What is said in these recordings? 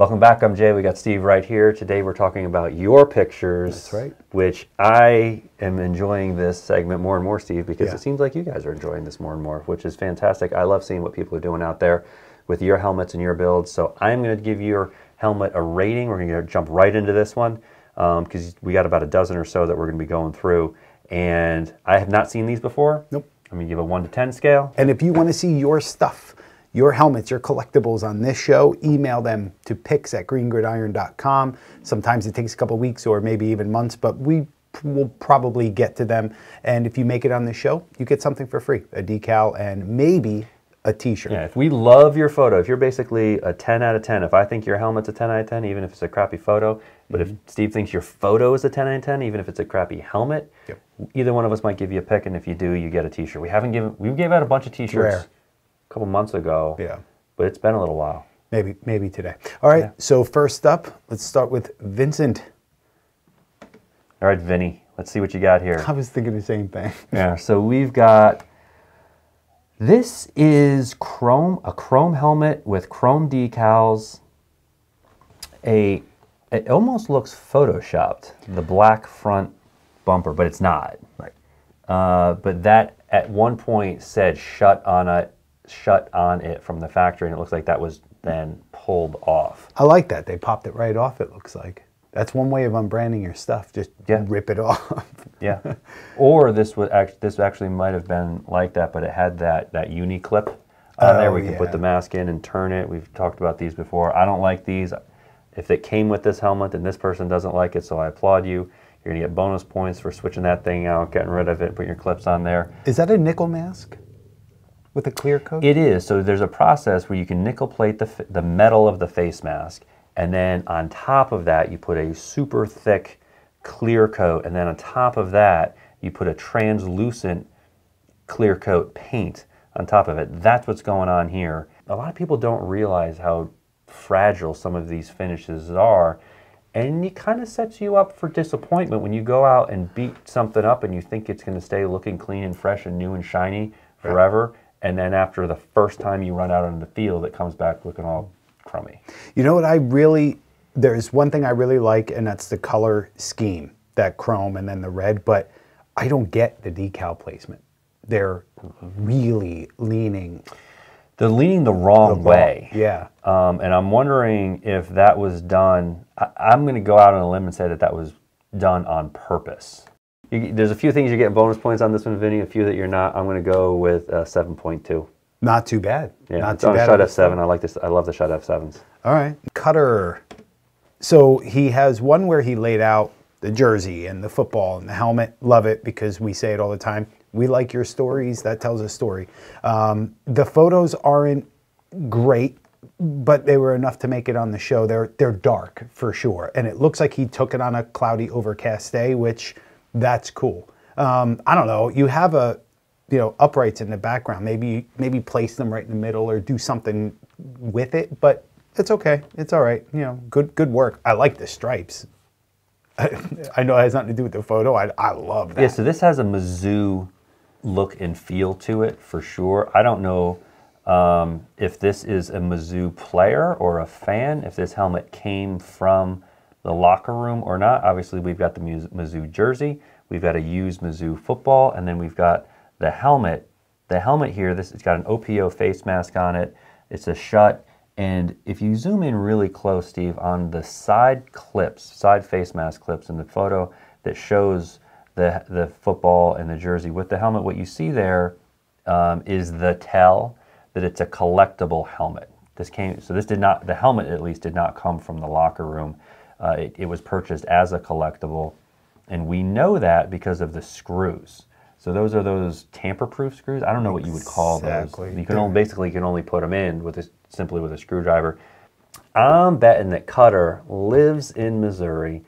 Welcome back. I'm Jay. We got Steve right here. Today we're talking about your pictures. That's right. Which I am enjoying this segment more and more, Steve, because Yeah. it seems like you guys are enjoying this more and more, which is fantastic. I love seeing what people are doing out there with your helmets and your builds. So I'm going to give your helmet a rating. We're going to jump right into this one um, because we got about a dozen or so that we're going to be going through. And I have not seen these before. Nope. I'm going to give a 1 to 10 scale. And if you want to see your stuff, your helmets, your collectibles on this show, email them to pics at greengridiron.com. Sometimes it takes a couple weeks or maybe even months, but we will probably get to them. And if you make it on the show, you get something for free a decal and maybe a t shirt. Yeah, if we love your photo, if you're basically a 10 out of 10, if I think your helmet's a 10 out of 10, even if it's a crappy photo, but if mm-hmm. Steve thinks your photo is a 10 out of 10, even if it's a crappy helmet, Yep. either one of us might give you a pick, and if you do, you get a t-shirt. We haven't given, we gave out a bunch of t-shirts Rare. Couple months ago, Yeah. but it's been a little while. Maybe, maybe today. All right. Yeah. So first up, let's start with Vincent. All right, Vinny, let's see what you got here. I was thinking the same thing. Yeah, so we've got this is chrome a chrome helmet with chrome decals. A it almost looks photoshopped, the black front bumper, but it's not. Right. Uh, but that at one point said Schutt on it Schutt on it from the factory and it looks like that was then pulled off. I like that. They popped it right off, it looks like. That's one way of unbranding your stuff. Just Yeah. rip it off. Yeah. or this would act this actually might have been like that, but it had that that uni clip on there. Oh, We can put the mask in and turn it. We've talked about these before. I don't like these. If it came with this helmet and this person doesn't like it, so I applaud you. You're gonna get bonus points for switching that thing out, getting rid of it, putting your clips on there. Is that a nickel mask with a clear coat? It is. So there's a process where you can nickel plate the, the metal of the face mask, and then on top of that, you put a super thick clear coat, and then on top of that, you put a translucent clear coat paint on top of it. That's what's going on here. A lot of people don't realize how fragile some of these finishes are. And it kind of sets you up for disappointment when you go out and beat something up and you think it's going to stay looking clean and fresh and new and shiny forever. And then after the first time you run out on the field, it comes back looking all crummy. You know what I really, there's one thing I really like, and that's the color scheme, that chrome and then the red, but I don't get the decal placement. They're really leaning They're leaning the wrong way. Yeah. Um, and I'm wondering if that was done. I, I'm going to go out on a limb and say that that was done on purpose. You, there's a few things you're getting bonus points on this one, Vinny. A few that you're not. I'm going to go with uh, 7.2. Not too bad. Yeah, Not it's too on bad. Schutt at F7. I like this. I love the Schutt F7s. All right. Cutter. So he has one where he laid out the jersey and the football and the helmet. Love it because we say it all the time. We like your stories. That tells a story. Um, the photos aren't great, but they were enough to make it on the show. They're they're dark for sure, and it looks like he took it on a cloudy, overcast day, which that's cool. Um, I don't know. You have a you know uprights in the background. Maybe maybe place them right in the middle or do something with it, but it's okay. It's all right. You know, good good work. I like the stripes. I know it has nothing to do with the photo. I, I love that. Yeah, so this has a Mizzou look and feel to it for sure. I don't know um, if this is a Mizzou player or a fan, if this helmet came from the locker room or not. Obviously, we've got the Mizzou jersey, we've got a used Mizzou football, and then we've got the helmet. The helmet here, this it's got an OPO face mask on it. It's a Schutt. And if you zoom in really close, Steve, on the side clips, side face mask clips in the photo that shows the, the football and the jersey with the helmet, what you see there um, is the tell that it's a collectible helmet. This came, so this did not, the helmet at least did not come from the locker room. Uh, it, it was purchased as a collectible, and we know that because of the screws. So those are those tamper-proof screws. I don't know what you would call Exactly. those. You can only, basically you can only put them in with a, simply with a screwdriver. I'm betting that Cutter lives in Missouri,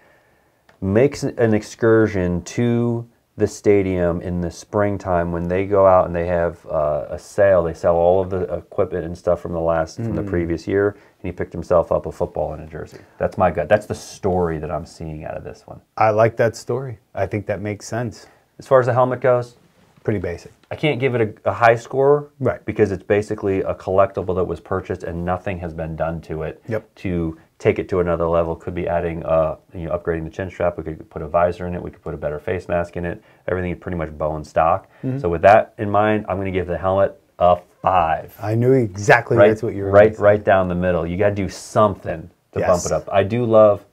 makes an excursion to the stadium in the springtime when they go out and they have uh, a sale. They sell all of the equipment and stuff from the last from the previous year, and he picked himself up a football and a jersey. That's my gut. That's the story that I'm seeing out of this one. I like that story. I think that makes sense. As far as the helmet goes, Pretty basic. I can't give it a, a high score, Right. Because it's basically a collectible that was purchased and nothing has been done to it. Yep. To take it to another level, could be adding, uh, you know, upgrading the chin strap. We could put a visor in it. We could put a better face mask in it. Everything is pretty much bone stock. Mm-hmm. So with that in mind, I'm going to give the helmet a five. I knew exactly right, that's what you were right, right down the middle. You got to do something to bump it up. I do love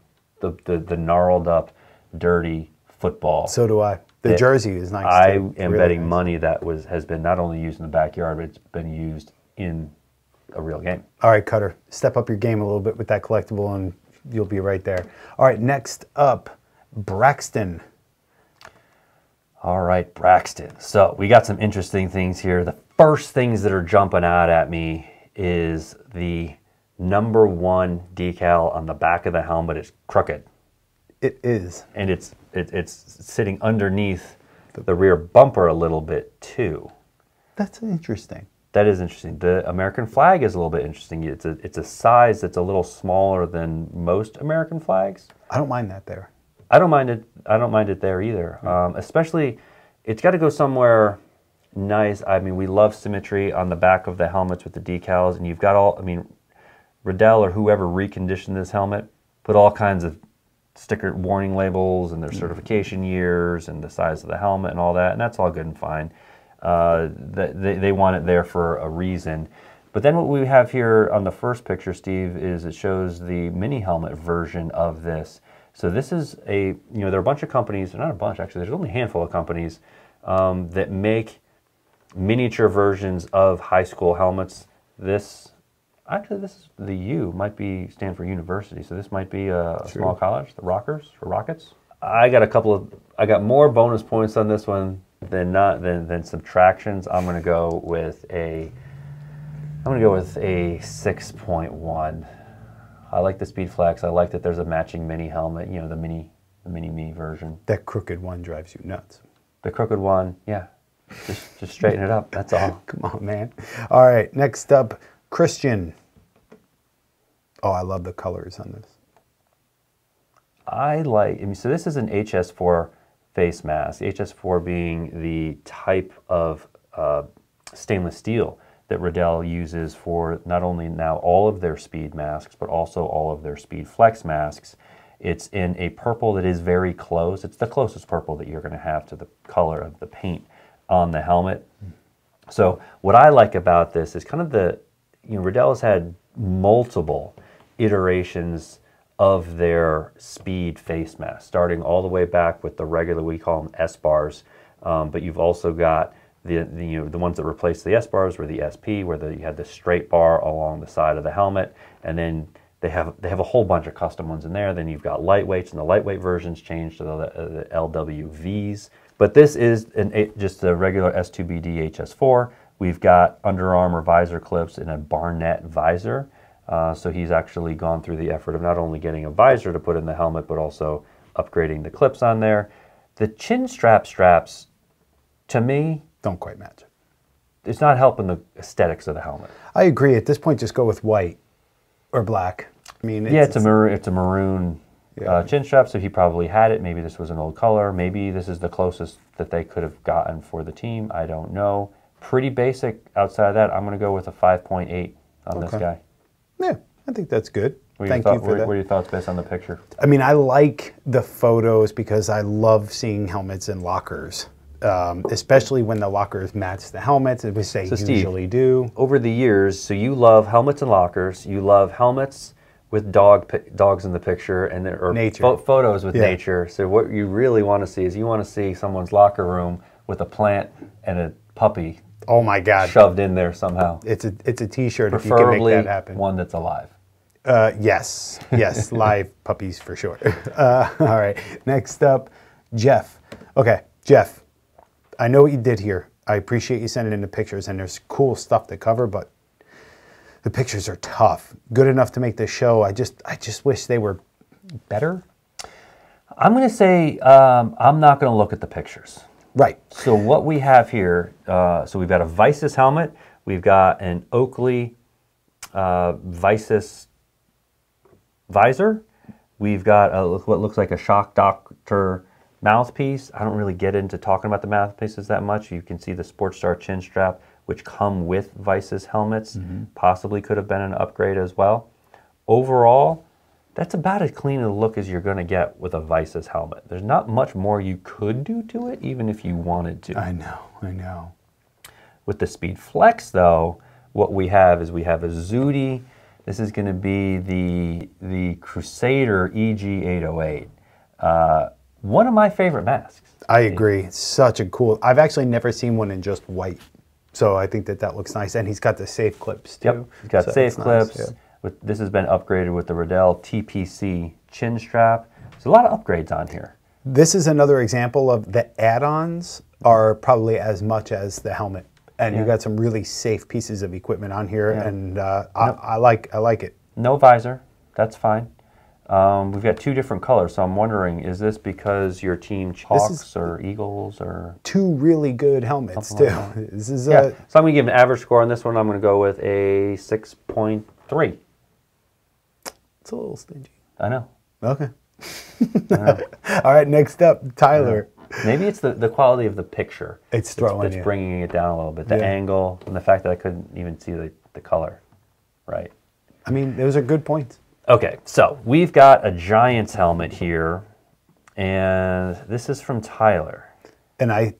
the the, the gnarled up, dirty football. So do I. The It- jersey is nice. I too. am Really betting nice. money that was has been not only used in the backyard, but it's been used in a real game. All right, Cutter, step up your game a little bit with that collectible, and you'll be right there. All right, next up, Braxton. All right, Braxton. So we got some interesting things here. The first things that are jumping out at me is the number one decal on the back of the helmet is crooked. It is. and it's it, it's sitting underneath the rear bumper a little bit too. That's interesting. That is interesting. The American flag is a little bit interesting. It's a it's a size that's a little smaller than most American flags. I don't mind that there. I don't mind it. I don't mind it there either. Um, especially, it's got to go somewhere nice. I mean, we love symmetry on the back of the helmets with the decals, and you've got all. I mean, Riddell or whoever reconditioned this helmet put all kinds of sticker warning labels and their certification years and the size of the helmet and all that, and that's all good and fine. Uh, they, they want it there for a reason. But then what we have here on the first picture, Steve, is it shows the mini helmet version of this. So this is a, you know, there are a bunch of companies, not a bunch actually, there's only a handful of companies um, that make miniature versions of high school helmets. This, actually, this is the U might be stand for university, so this might be a, a small college, the Rockers or Rockets. I got a couple of, I got more bonus points on this one than not then than subtractions. I'm gonna go with a, I'm gonna go with a six point one. I like the Speed Flex. I like that there's a matching mini helmet. You know, the mini, the mini me version. That crooked one drives you nuts. The crooked one, yeah. Just just straighten it up. That's all. Come on, man. All right, next up, Christian. Oh, I love the colors on this. I like. I mean, so this is an HS4 face mask. HS4 being the type of uh, stainless steel that Riddell uses for not only now all of their speed masks, but also all of their speed flex masks. It's in a purple that is very close. It's the closest purple that you're going to have to the color of the paint on the helmet. So what I like about this is kind of the, you know, Riddell has had multiple iterations of their speed face mask, starting all the way back with the regular, we call them S bars, um, but you've also got the, the, you know, the ones that replaced the S bars were the SP, where the, you had the straight bar along the side of the helmet, and then they have they have a whole bunch of custom ones in there. Then you've got lightweights, and the lightweight versions changed to the, uh, the LWVs. But this is an, a, just a regular S2BD HS4. We've got Under Armour visor clips and a Barnett visor. Uh, so he's actually gone through the effort of not only getting a visor to put in the helmet, but also upgrading the clips on there. The chin strap straps, to me, Don't quite match. it's not helping the aesthetics of the helmet. I agree. At this point, just go with white or black. I mean, yeah, it's a maroon. It's a maroon Yeah. uh, chin strap. So he probably had it. Maybe this was an old color. Maybe this is the closest that they could have gotten for the team. I don't know. Pretty basic. Outside of that, I'm going to go with a 5.8 on this guy. Yeah. I think that's good. What Thank your you for what, that. what are your thoughts based on the picture? I mean, I like the photos because I love seeing helmets in lockers, um, especially when the lockers match the helmets, which they So, Steve, usually do. Over the years, so you love helmets and lockers. You love helmets with dog dogs in the picture and there or Nature. photos with Yeah. nature. So what you really want to see is you want to see someone's locker room with a plant and a puppy Oh my God, shoved in there somehow. it's a it's a T-shirt if you can make Preferably that happen. one that's alive. Uh, yes, yes, live puppies for sure. Uh, all right, next up, Jeff. Okay, Jeff, I know what you did here. I appreciate you sending in the pictures, and there's cool stuff to cover, but the pictures are tough. Good enough to make the show. I just, I just wish they were better. I'm going to say um, I'm not going to look at the pictures. Right. So what we have here, uh, so we've got a Vicis helmet, we've got an Oakley uh, Vicis visor, we've got a, what looks like a Shock Doctor Mouthpiece, I don't really get into talking about the mouthpieces that much. You can see the SportStar chin strap, which come with Vicis helmets, possibly could have been an upgrade as well. Overall, that's about as clean a look as you're going to get with a Vicis helmet. There's not much more you could do to it, even if you wanted to. I know, I know. With the Speed Flex, though, what we have is we have a Zuti. This is going to be the the Crusader E EG808. Uh, one of my favorite masks. I agree. It's such a cool. I've actually never seen one in just white, so I think that that looks nice. And he's got the safe clips too. Yep, it's got so safe it's nice, clips. yeah. With this has been upgraded with the Riddell TPC chin strap. There's a lot of upgrades on here. This is another example of the add-ons are probably as much as the helmet, and you Yeah. got some really safe pieces of equipment on here, Yeah. and uh, I, I like I like it. No visor, that's fine. Um, we've got two different colors, so I'm wondering, is this because your team Hawks or Eagles or? Two really good helmets too. like this is Yeah, uh, so I'm gonna give an average score on this one. I'm gonna go with a 6.3. it's a little stingy. I know. Okay. All right, next up, Tyler. Maybe it's the, the quality of the picture. It's that's- throwing that's you. bringing it down a little bit. The Yeah. angle and the fact that I couldn't even see the, the color. Right. I mean, those are good points. Okay, so we've got a Giants helmet here, and this is from Tyler. And I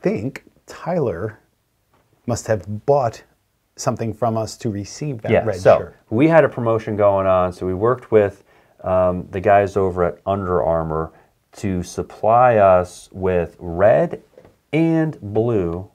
think Tyler must have bought something from us to receive that Yeah, red so shirt. we had a promotion going on, so we worked with um, the guys over at Under Armour to supply us with red and blue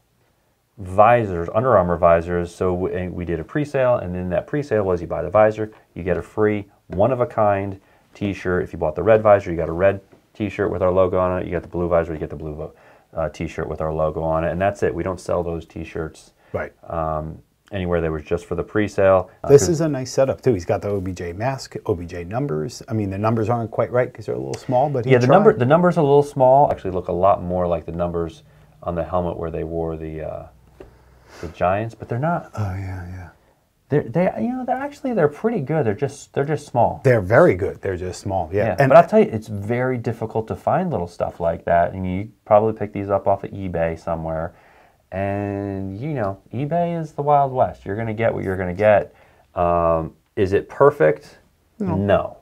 visors, Under Armour visors. So we, we did a pre-sale, and then that pre-sale was you buy the visor, you get a free one-of-a-kind T-shirt. If you bought the red visor, you got a red T-shirt with our logo on it. You got the blue visor, you get the blue uh, T-shirt with our logo on it, and that's it. We don't sell those T-shirts Right. um, anywhere. They were just for the pre-sale. Uh, This is a nice setup too. He's got the OBJ mask, OBJ numbers. I mean, the numbers aren't quite right because they're a little small, but he Yeah, the tried. number the numbers are a little small. Actually, look a lot more like the numbers on the helmet where they wore the uh, the Giants, but they're not. Oh yeah, yeah. They're they you know they're actually they're pretty good. They're just they're just small. They're very good. They're just small. Yeah. Yeah, And but I'll tell you, it's very difficult to find little stuff like that, and you probably pick these up off of eBay somewhere. And you know, eBay is the Wild West. You're going to get what you're going to get. Um, is it perfect? No.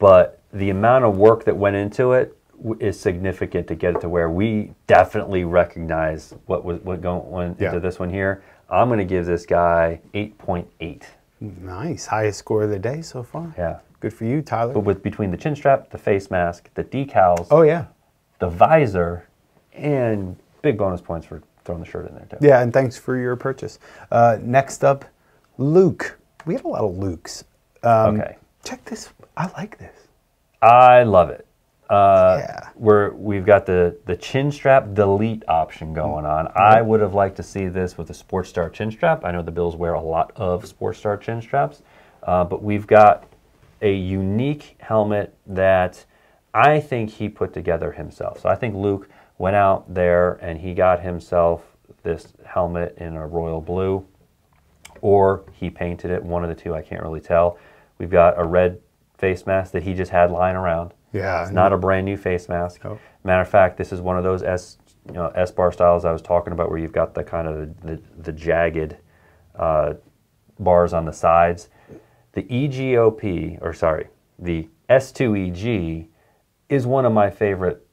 But the amount of work that went into it w- is significant to get it to where we definitely recognize what was what going went Yeah. into this one here. I'm going to give this guy 8.8. nice, highest score of the day so far. Yeah. Good for you, Tyler. But with between the chin strap, the face mask, the decals, oh yeah. the visor, and big bonus points for throwing the shirt in there too. Yeah, and thanks for your purchase. Uh, next up, Luke. We have a lot of Lukes. Um, okay. Check this. I like this. I love it. Uh, Yeah. We're, we've got the, the chin strap delete option going on. I would have liked to see this with a SportStar chin strap. I know the Bills wear a lot of SportStar chin straps, uh, but we've got a unique helmet that I think he put together himself. So I think Luke went out there and he got himself this helmet in a royal blue or he painted it. One of the two, I can't really tell. We've got a red face mask that he just had lying around. Yeah, it's not a brand new face mask. Nope. Matter of fact, this is one of those S, you know, S bar styles I was talking about, where you've got the kind of the, the, the jagged uh, bars on the sides. The EGOP, or sorry, the S2EG, is one of my favorite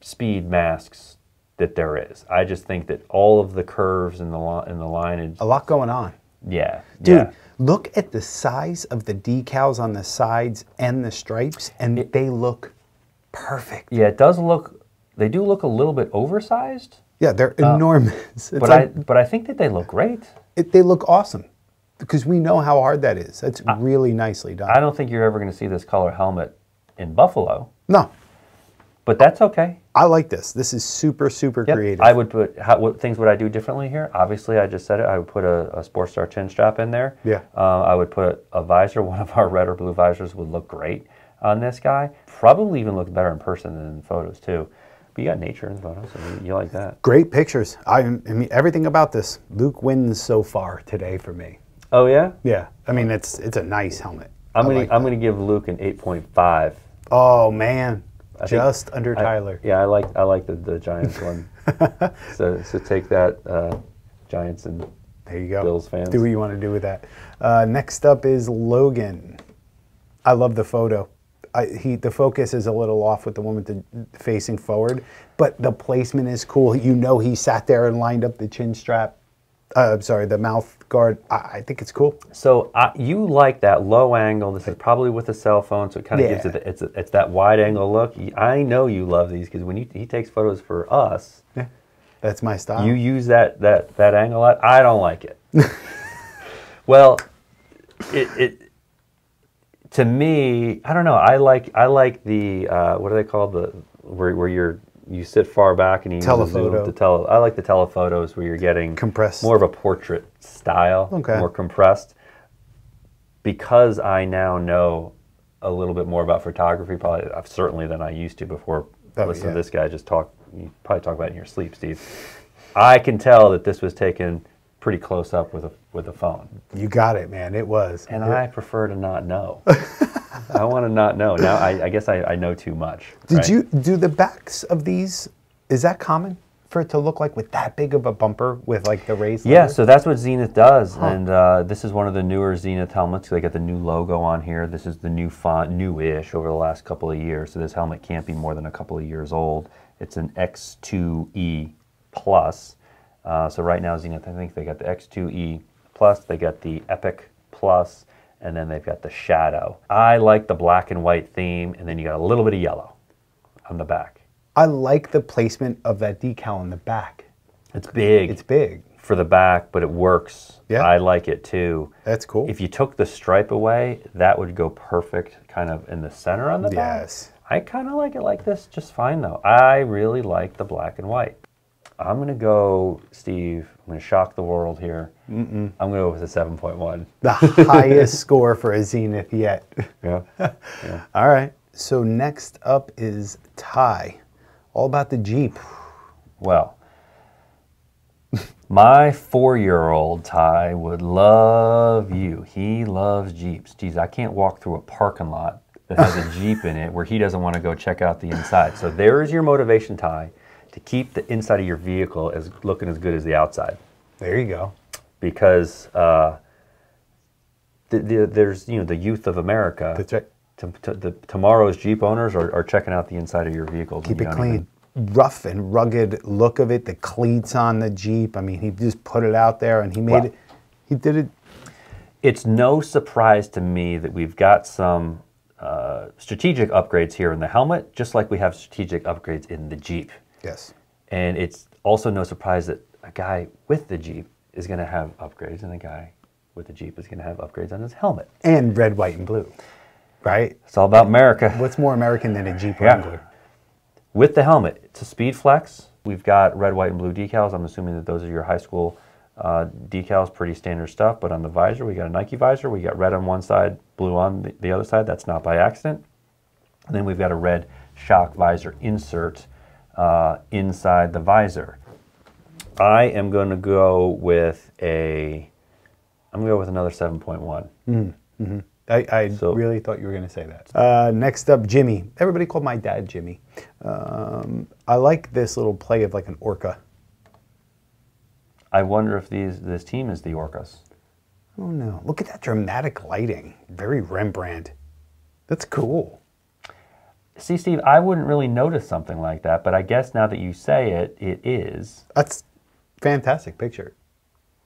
speed masks that there is. I just think that all of the curves in the in the lineage, A lot going on. yeah, Dude, yeah. look at the size of the decals on the sides and the stripes, and they look perfect. Yeah, it does look. They do look a little bit oversized, Yeah, they're enormous. It's Uh, but like, I but I think that they look great. it, they look awesome because we know how hard that is. That's really nicely done. I don't think you're ever going to see this color helmet in Buffalo, no, but that's okay. I like this. This is super, super Yep. creative. I would put how, what things would I do differently here? Obviously, I just said it. I would put a, a SportStar chin strap in there. Yeah. Uh, I would put a visor. One of our red or blue visors would look great on this guy. Probably even look better in person than in photos too. But you got nature in photos, so you, you like that. Great pictures. I, I mean, everything about this. Luke wins so far today for me. Oh yeah. Yeah, I mean, it's it's a nice helmet. I'm I gonna like I'm that. gonna give Luke an 8.5. Oh man, I think- Just under I- Tyler. yeah, I like I like the, the Giants one. so so take that, uh, Giants and There you go. Bills fans. Do what you want to do with that. Uh, next up is Logan. I love the photo. I, he the focus is a little off with the woman facing forward, but the placement is cool. You know he sat there and lined up the chin strap. Uh, I'm sorry, the mouth guard. I, I think it's cool. So uh, you like that low angle. This is probably with a cell phone, so it kind of gives it the, it's a, it's that wide angle look. I know you love these because when you, he takes photos for us, Yeah, that's my style. you use that that that angle a lot. I don't like it. well, it, it to me, I don't know. I like I like the uh, what are they called the where where you're you sit far back and you use a zoom tele. I like the telephotos where you're getting Compressed. more of a portrait style, Okay. more compressed. Because I now know a little bit more about photography, probably certainly than I used to before. Oh, listen yeah. to this guy just talk. You probably talk about it in your sleep, Steve. I can tell that this was taken pretty close up with a with a phone, You got it, man. It was. and I prefer to not know. I want to not know. Now I, I guess I, I know too much. Did right? you do the backs of these? Is that common for it to look like with that big of a bumper with like the raised? Yeah, leather? so that's what Xenith does, and uh, this is one of the newer Xenith helmets. They got the new logo on here. This is the new font, newish over the last couple of years. So this helmet can't be more than a couple of years old. It's an X2E Plus. Uh, so right now, Xenith, I think they got the X2E Plus, they got the Epic Plus, and then they've got the Shadow. I like the black and white theme, and then you got a little bit of yellow on the back. I like the placement of that decal on the back. It's big. It's big. for the back, but it works. Yeah. I like it too. That's cool. If you took the stripe away, that would go perfect kind of in the center on the back. Yes. I kind of like it like this just fine though. I really like the black and white. I'm going to go, Steve, I'm going to shock the world here. Mm-mm. I'm going to go with a 7.1. The highest score for a Xenith yet. Yeah. All right. So next up is Ty. All about the Jeep. Well, my four-year-old Ty would love you. He loves Jeeps. Geez, I can't walk through a parking lot that has a Jeep in it where he doesn't want to go check out the inside. So there is your motivation, Ty, to keep the inside of your vehicle as looking as good as the outside, There you go. because uh, the, the, there's you know the youth of America. That's right. To, to, the, tomorrow's Jeep owners are, are checking out the inside of your vehicle. Keep it clean. even- Rough and rugged look of it, the cleats on the Jeep. I mean, he just put it out there and he made it. He did it. it's no surprise to me that we've got some uh, strategic upgrades here in the helmet, just like we have strategic upgrades in the Jeep. Yes. And it's also no surprise that a guy with the Jeep is going to have upgrades, and a guy with the Jeep is going to have upgrades on his helmet. And red, white, and blue. Right? It's all about America. What's more American than a Jeep Yeah. Wrangler? With the helmet, it's a speed flex. We've got red, white, and blue decals. I'm assuming that those are your high school uh, decals, pretty standard stuff. But on the visor, we got a Nike visor. We got red on one side, blue on the, the other side. That's not by accident. And then we've got a red SHOC visor insert uh, inside the visor. I am going to go with a. I'm going to go with another 7.1. I, I So- really thought you were going to say that. Uh, next up, Jimmy. Everybody called my dad Jimmy. Um, I like this little play of like an orca. I wonder if these this team is the Orcas. Oh no! Look at that dramatic lighting. Very Rembrandt. That's cool. See, Steve, I wouldn't really notice something like that, but I guess now that you say it, it is. That's fantastic picture.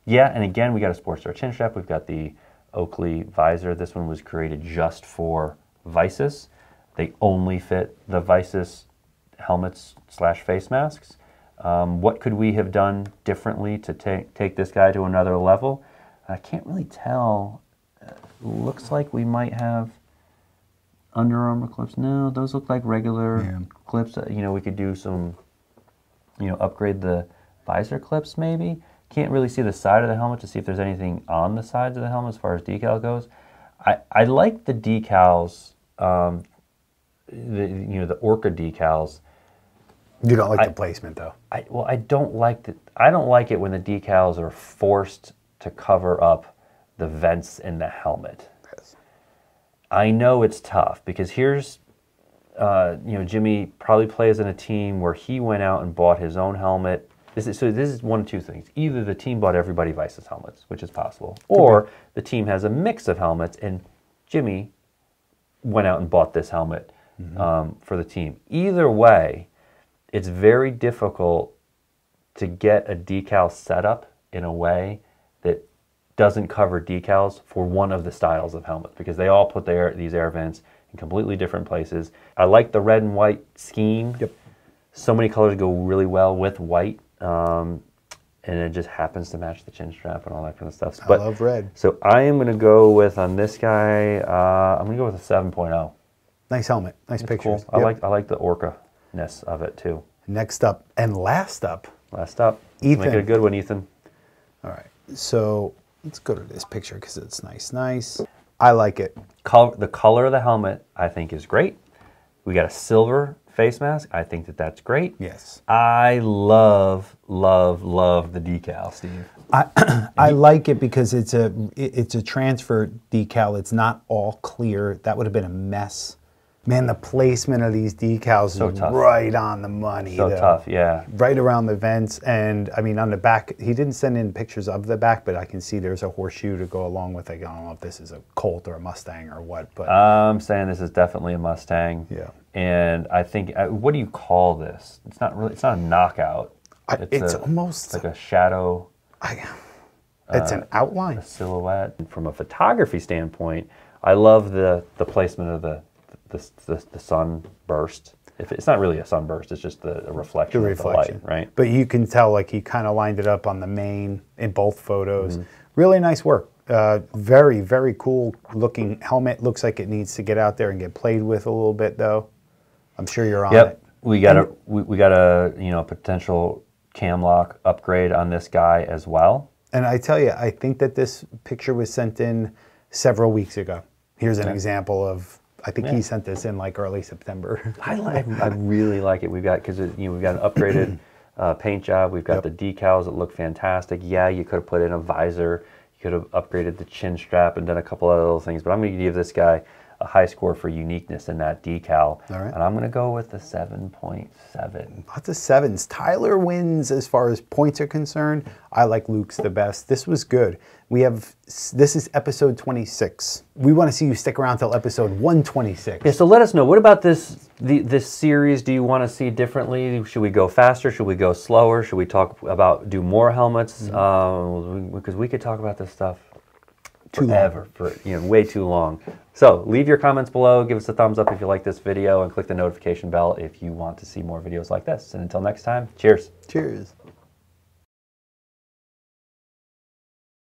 Yeah, and again, we got a Sportstar chin strap. We've got the Oakley visor. This one was created just for Vicis. They only fit the Vicis helmets slash face masks. Um, what could we have done differently to take take this guy to another level? I can't really tell. Uh, looks like we might have Under Armour clips. No, those look like regular Yeah. clips. You know, we could do some you know, upgrade the visor clips maybe. Can't really see the side of the helmet to see if there's anything on the sides of the helmet as far as decal goes. I, I like the decals, um, the, you know, the Orca decals. You don't like I- the placement though. I, well, I don't like the, I don't like it when the decals are forced to cover up the vents in the helmet. I know it's tough because here's uh, you know, Jimmy probably plays in a team where he went out and bought his own helmet. This is, so this is one of two things. Either the team bought everybody Vicis helmets, which is possible, or the team has a mix of helmets, and Jimmy went out and bought this helmet um, for the team. Either way, it's very difficult to get a decal set up in a way that doesn't cover decals for one of the styles of helmets because they all put their these air vents in completely different places. I like the red and white scheme. Yep. So many colors go really well with white, um, and it just happens to match the chin strap and all that kind of stuff. I love red. So I am going to go with on this guy. Uh, I'm going to go with a 7.0. Nice helmet. Nice Cool. pictures. I Yep. like I like the orca ness of it too. Next up and last up. Last up, Let's make it a good one, Ethan. All right. So let's go to this picture because it's nice, nice. I like it. Col- the color of the helmet, I think, is great. We got a silver face mask. I think that that's great. Yes. I love, love, love the decal, Steve. I I like it because it's a it's a transfer decal. It's not all clear. That would have been a mess. Man, the placement of these decals So is tough. right on the money. So though. tough, yeah. Right around the vents, and I mean on the back. He didn't send in pictures of the back, but I can see there's a horseshoe to go along with. it. I don't know if this is a Colt or a Mustang or what, but I'm saying this is definitely a Mustang. Yeah. And I think, uh, what do you call this? It's not really. It's not a knockout. I, it's a- almost like a shadow I, it's Uh, an outline. A silhouette. From a photography standpoint, I love the the placement of the the, the, the sunburst. If it's not really a sunburst, it's just the, the reflection the of the light, right? But you can tell like he kind of lined it up on the main in both photos. Mm-hmm. Really nice work. Uh, very very cool looking helmet. Looks like it needs to get out there and get played with a little bit though. I'm sure you're on Yep. it. We got a we, we got a you know potential cam lock upgrade on this guy as well. And I tell you, I think that this picture was sent in several weeks ago. Here's an example of. I think he sent this in like early September. I like I really like it. We've got because you know we've got an upgraded uh, paint job. We've got Yep. the decals that look fantastic. Yeah, you could have put in a visor. You could have upgraded the chin strap and done a couple other little things. But I'm going to give this guy a high score for uniqueness in that decal. Right. And I'm going to go with the 7.7. Lots of sevens. Tyler wins as far as points are concerned. I like Luke's the best. This was good. We have this is episode 26. We want to see you stick around till episode 126. Yeah, so let us know. What about this the, this series? Do you want to see differently? Should we go faster? Should we go slower? Should we talk about do more helmets? Um, because we could talk about this stuff Too long. for you know, way too long. So leave your comments below. Give us a thumbs up if you like this video, and click the notification bell if you want to see more videos like this. And until next time, cheers. Cheers.